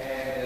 and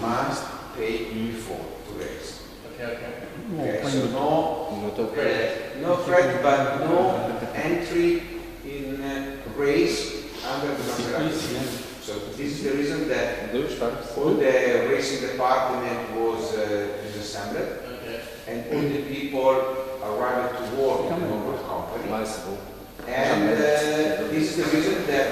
must pay uniform to raise. Okay, okay. Okay, so no credit, no credit, uh, but no entry in uh, race under the Maserati. So this is the reason that all the racing department was uh, disassembled okay. and all the people arrived to work in the company. And uh, this is the reason that